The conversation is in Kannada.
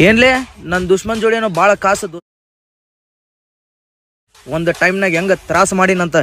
ಏನ್ಲೇ? ನನ್ನ ದುಶ್ಮನ್ ಜೋಡಿ ಏನೋ ಭಾಳ ಕಾಸದು ಒಂದು ಟೈಮ್ನಾಗ ಹೆಂಗ ತ್ರಾಸ ಮಾಡಿನಂತ?